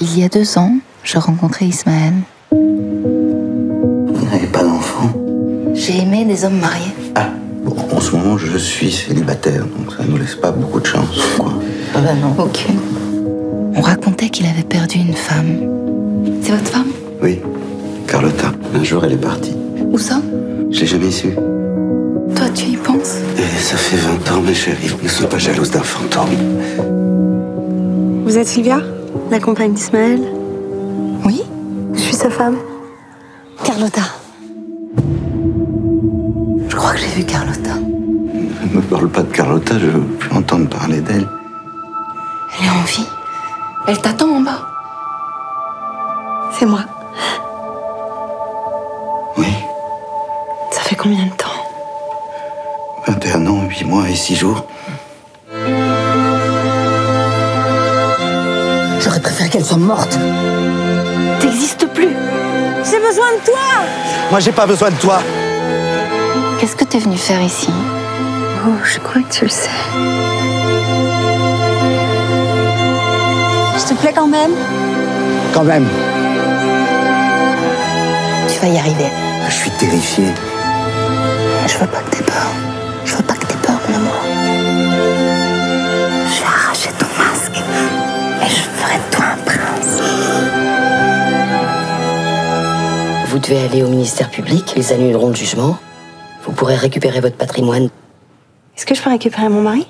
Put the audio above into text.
Il y a deux ans, je rencontrais Ismaël. Vous n'avez pas d'enfant? J'ai aimé des hommes mariés. Ah, bon, en ce moment, je suis célibataire, donc ça nous laisse pas beaucoup de chance, quoi. Ah ben non. Aucune. On racontait qu'il avait perdu une femme. C'est votre femme? Oui, Carlotta. Un jour, elle est partie. Où ça? Je l'ai jamais su. Toi, tu y penses? Et ça fait 20 ans, ma chérie. Ne sois pas jalouse d'un fantôme. Vous êtes Sylvia? La compagne d'Ismaël Oui Je suis sa femme. Carlotta. Je crois que j'ai vu Carlotta. Ne me parle pas de Carlotta, je veux plus entendre parler d'elle. Elle est en vie. Elle t'attend en bas. C'est moi. Oui, Ça fait combien de temps? 21 ans, 8 mois et 6 jours. J'aurais préféré qu'elle soit morte. T'existes plus. J'ai besoin de toi Moi, j'ai pas besoin de toi. Qu'est-ce que t'es venu faire ici? Oh, je crois que tu le sais. Je te plais quand même? Quand même. Tu vas y arriver. Je suis terrifié. Je veux pas que t'aies peur. Je veux pas que t'aies peur, mon amour. Vous devez aller au ministère public, ils annuleront le jugement. Vous pourrez récupérer votre patrimoine. Est-ce que je peux récupérer mon mari?